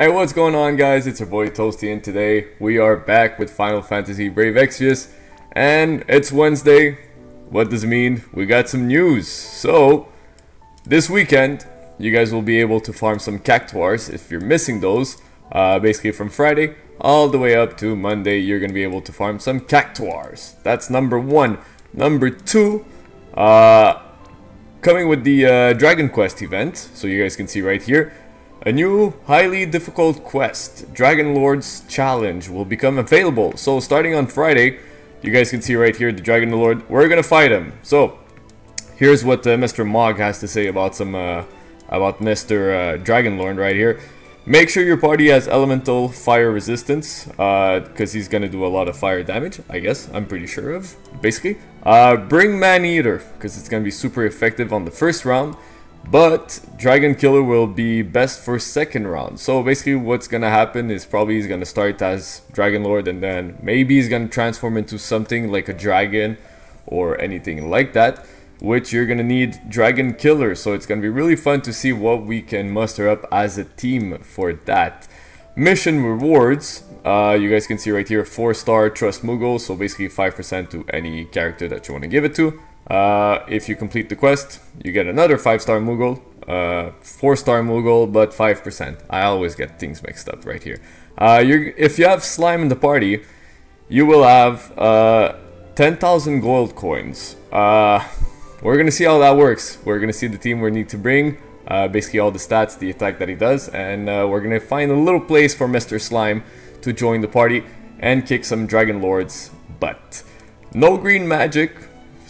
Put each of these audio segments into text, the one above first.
Hey, what's going on guys? It's your boy Toasty and today we are back with Final Fantasy Brave Exvius and it's Wednesday. What does it mean? We got some news. So, this weekend you guys will be able to farm some cactuars if you're missing those. Uh, basically from Friday all the way up to Monday you're going to be able to farm some cactuars. That's number one. Number two, uh, coming with the uh, Dragon Quest event, so you guys can see right here, a new, highly difficult quest, Dragon Lord's Challenge, will become available. So starting on Friday, you guys can see right here, the Dragon Lord, we're gonna fight him. So, here's what uh, Mr. Mog has to say about some, uh, about Mr. Uh, Dragon Lord right here. Make sure your party has elemental fire resistance, because uh, he's gonna do a lot of fire damage, I guess, I'm pretty sure of, basically. Uh, bring Man Eater, because it's gonna be super effective on the first round. But Dragon Killer will be best for second round. So basically what's gonna happen is probably he's gonna start as Dragon Lord and then maybe he's gonna transform into something like a dragon or anything like that. Which you're gonna need Dragon Killer. So it's gonna be really fun to see what we can muster up as a team for that. Mission rewards, uh, you guys can see right here, 4 star Trust Moogle, so basically 5% to any character that you want to give it to. Uh, if you complete the quest, you get another 5-star Moogle, 4-star uh, Moogle, but 5%. I always get things mixed up right here. Uh, if you have Slime in the party, you will have uh, 10,000 gold coins. Uh, we're gonna see how that works. We're gonna see the team we need to bring, uh, basically all the stats, the attack that he does, and we're gonna find a little place for Mr. Slime to join the party and kick some Dragon Lords butt. No green magic,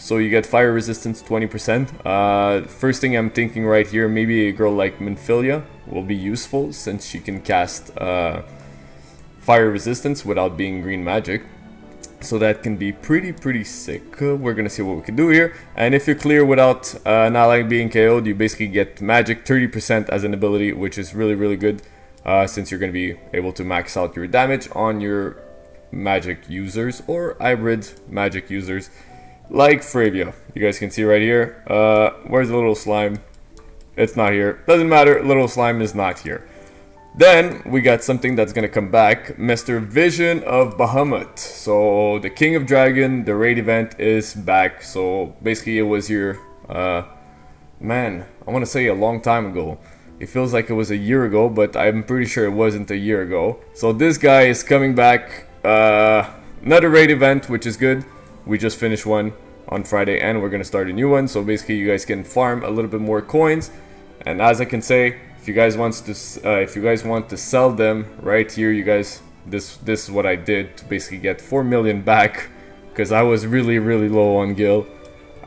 so you get fire resistance 20%. Uh, first thing I'm thinking right here, maybe a girl like Minfilia will be useful since she can cast uh, fire resistance without being green magic. So that can be pretty, pretty sick. Uh, we're gonna see what we can do here. And if you clear without uh, an ally being KO'd, you basically get magic 30% as an ability, which is really, really good. Uh, since you're gonna be able to max out your damage on your magic users or hybrid magic users like Fryevia. You guys can see right here. Uh, where's the little slime? It's not here. Doesn't matter, little slime is not here. Then we got something that's gonna come back, Mr. Vision of Bahamut. So the King of Dragon, the raid event is back. So basically it was here, uh, man, I wanna say a long time ago. It feels like it was a year ago, but I'm pretty sure it wasn't a year ago. So this guy is coming back, uh, another raid event, which is good. We just finished one on Friday and we're gonna start a new one. So basically you guys can farm a little bit more coins. And as I can say, if you guys wants to, uh, if you guys want to sell them right here, you guys, this this is what I did to basically get 4 million back because I was really really low on Gil.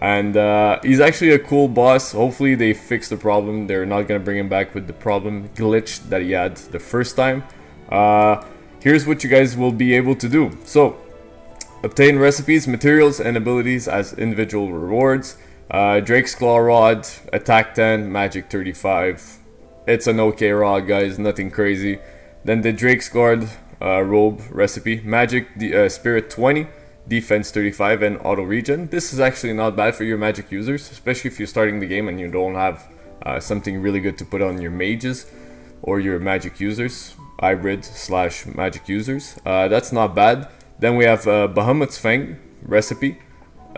And uh, he's actually a cool boss. Hopefully they fix the problem. They're not gonna bring him back with the problem glitch that he had the first time. Uh, here's what you guys will be able to do. So Obtain recipes, materials, and abilities as individual rewards. Uh, Drake's Claw Rod, Attack 10, Magic 35. It's an okay rod, guys, nothing crazy. Then the Drake's Guard uh, Robe recipe, Magic uh, Spirit 20, Defense 35, and Auto Regen. This is actually not bad for your Magic users, especially if you're starting the game and you don't have uh, something really good to put on your mages or your Magic users, hybrid slash Magic users. Uh, that's not bad. Then we have uh, Bahamut's Fang recipe.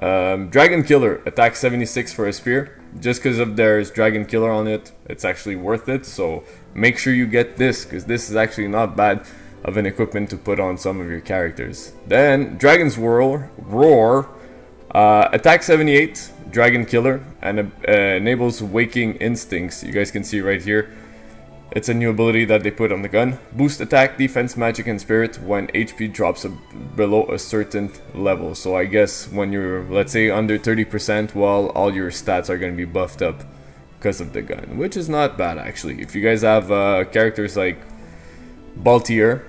Um, Dragon Killer, attack 76 for a spear. Just because of there's Dragon Killer on it, it's actually worth it. So make sure you get this, because this is actually not bad of an equipment to put on some of your characters. Then Dragon's Roar, Roar uh, attack 78, Dragon Killer, and uh, enables Waking Instincts. You guys can see right here. It's a new ability that they put on the gun. Boost attack, defense, magic, and spirit when HP drops a, below a certain level. So I guess when you're, let's say, under 30%, well, all your stats are going to be buffed up because of the gun. Which is not bad, actually. If you guys have uh, characters like Balthier,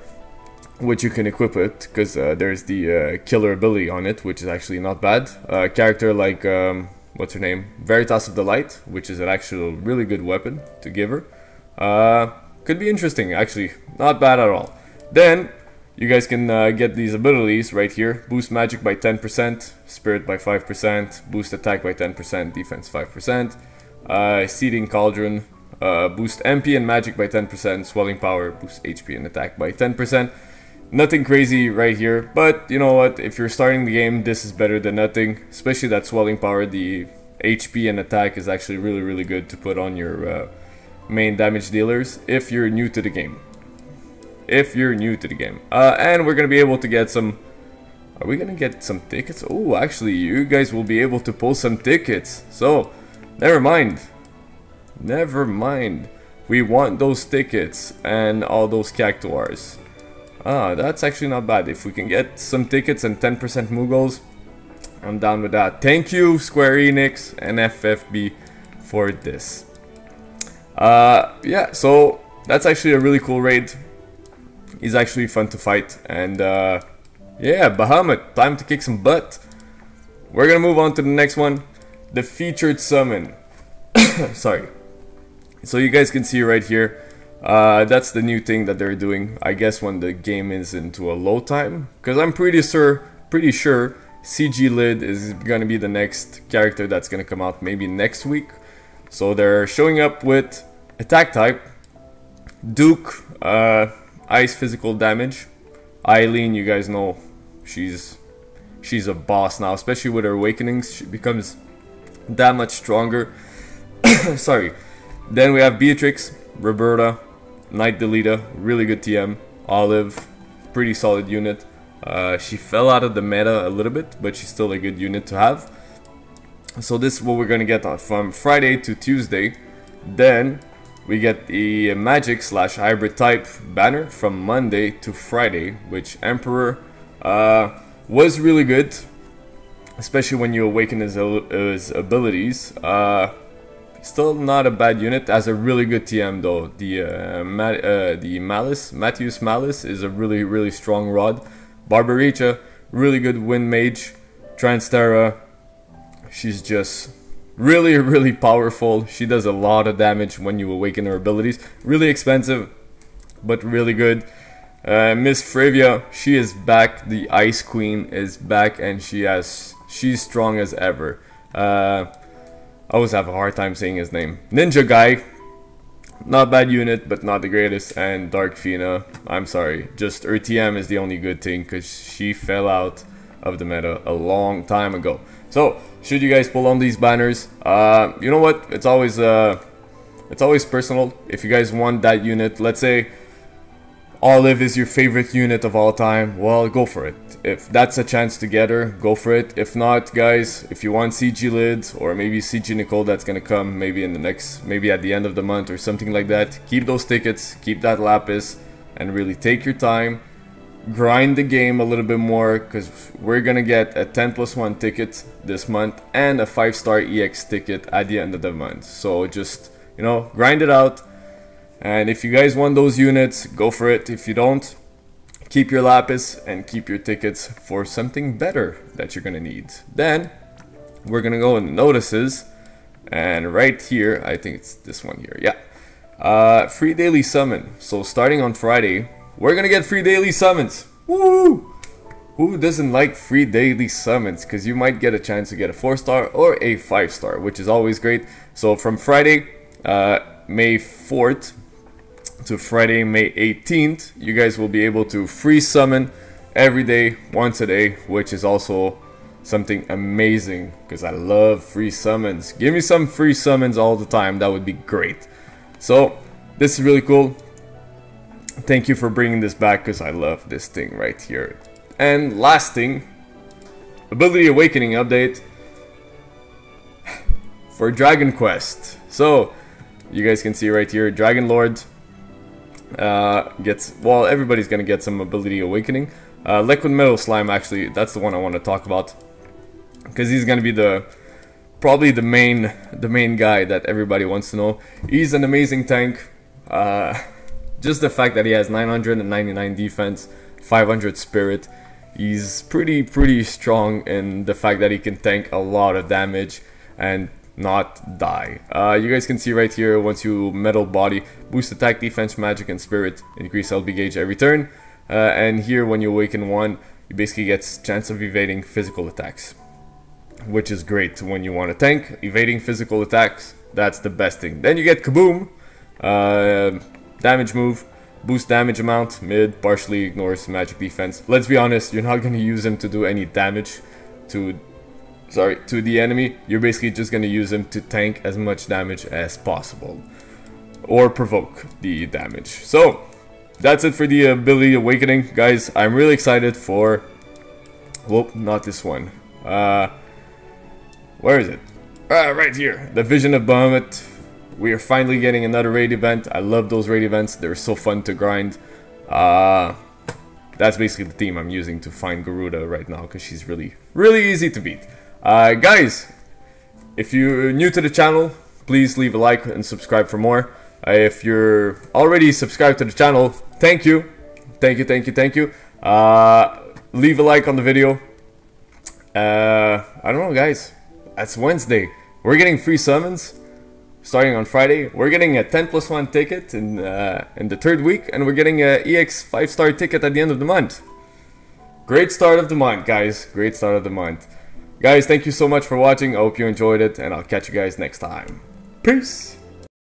which you can equip it, because uh, there's the uh, killer ability on it, which is actually not bad. A character like, um, what's her name? Veritas of the Light, which is an actual really good weapon to give her. Uh, could be interesting, actually. Not bad at all. Then, you guys can uh, get these abilities right here. Boost magic by 10%, spirit by 5%, boost attack by 10%, defense 5%, uh, seeding cauldron, uh, boost MP and magic by 10%, swelling power, boost HP and attack by 10%. Nothing crazy right here, but you know what, if you're starting the game, this is better than nothing, especially that swelling power, the HP and attack is actually really really good to put on your uh, main damage dealers if you're new to the game. If you're new to the game. Uh, and we're going to be able to get some... Are we going to get some tickets? Oh, actually, you guys will be able to pull some tickets. So, never mind. Never mind. We want those tickets and all those cactuars. Ah, that's actually not bad. If we can get some tickets and 10% Moogles, I'm down with that. Thank you, Square Enix and FFB for this. Uh, yeah, so that's actually a really cool raid. He's actually fun to fight. And uh, yeah, Bahamut, time to kick some butt. We're gonna move on to the next one. The featured summon. Sorry. So you guys can see right here, uh, that's the new thing that they're doing. I guess when the game is into a low time, because I'm pretty sure, pretty sure, CG Lid is gonna be the next character that's gonna come out maybe next week. So they're showing up with attack type, Duke, uh, ice physical damage. Aileen, you guys know, she's she's a boss now, especially with her awakenings. She becomes that much stronger. Sorry. Then we have Beatrix, Reberta, Knight Delita, really good TM. Olive, pretty solid unit. Uh, she fell out of the meta a little bit, but she's still a good unit to have. So this is what we're gonna get on from Friday to Tuesday. Then we get the magic slash hybrid type banner from Monday to Friday, which Emperor uh, was really good, especially when you awaken his, his abilities. Uh, Still not a bad unit. Has a really good TM though. The uh, Ma uh, the Malice, Matthews Malice is a really really strong rod. Barbariccia, really good wind mage. Transtera, she's just really really powerful. She does a lot of damage when you awaken her abilities. Really expensive, but really good. Uh, Miss Fryevia, she is back. The Ice Queen is back, and she has she's strong as ever. Uh, I always have a hard time saying his name. Ninja Guy, not bad unit, but not the greatest. And Dark Fina, I'm sorry, just her TM is the only good thing because she fell out of the meta a long time ago. So, should you guys pull on these banners, uh, you know what? It's always uh, it's always personal. If you guys want that unit, let's say Olive is your favorite unit of all time, well, go for it. If that's a chance to get her, go for it. If not, guys, if you want CG Lids or maybe CG Nichol that's gonna come maybe in the next, maybe at the end of the month or something like that, keep those tickets, keep that Lapis, and really take your time. Grind the game a little bit more because we're gonna get a 10 plus 1 ticket this month and a 5 star EX ticket at the end of the month. So just, you know, grind it out and if you guys want those units, go for it. If you don't, keep your lapis and keep your tickets for something better that you're gonna need. Then, we're gonna go in notices, and right here, I think it's this one here, yeah. Uh, free daily summon. So starting on Friday, we're gonna get free daily summons. Woo! Who doesn't like free daily summons? Because you might get a chance to get a 4 star or a 5 star, which is always great. So from Friday, uh, May 4th, to Friday, May 18th, you guys will be able to free summon every day, once a day, which is also something amazing because I love free summons. Give me some free summons all the time, that would be great. So, this is really cool. Thank you for bringing this back because I love this thing right here. And last thing, Ability Awakening update for Dragon Quest. So, you guys can see right here, Dragon Lord uh, gets, well, everybody's gonna get some ability awakening. Uh, Liquid Metal Slime, actually, that's the one I want to talk about. Because he's gonna be the, probably the main, the main guy that everybody wants to know. He's an amazing tank. Uh, just the fact that he has 999 defense, 500 spirit. He's pretty, pretty strong in the fact that he can tank a lot of damage. And not die. Uh, you guys can see right here, once you metal body, boost attack, defense, magic, and spirit, increase LB gauge every turn. Uh, and here, when you awaken one, you basically get chance of evading physical attacks. Which is great when you want to tank. Evading physical attacks, that's the best thing. Then you get Kaboom, Uh, damage move, boost damage amount, mid, partially ignores magic defense. Let's be honest, you're not gonna use him to do any damage to sorry, to the enemy. You're basically just gonna use him to tank as much damage as possible. Or provoke the damage. So, that's it for the ability awakening. Guys, I'm really excited for... Whoop, not this one. Uh, where is it? Uh, right here. The Vision of Bahamut. We are finally getting another raid event. I love those raid events. They're so fun to grind. Uh, that's basically the team I'm using to find Garuda right now because she's really, really easy to beat. Uh, guys, if you're new to the channel, please leave a like and subscribe for more. Uh, if you're already subscribed to the channel, thank you. Thank you, thank you, thank you. Uh, leave a like on the video. Uh, I don't know, guys. That's Wednesday. We're getting free summons starting on Friday. We're getting a 10 plus 1 ticket in, uh, in the third week, and we're getting a EX 5 star ticket at the end of the month. Great start of the month, guys. Great start of the month. Guys, thank you so much for watching. I hope you enjoyed it, and I'll catch you guys next time. Peace!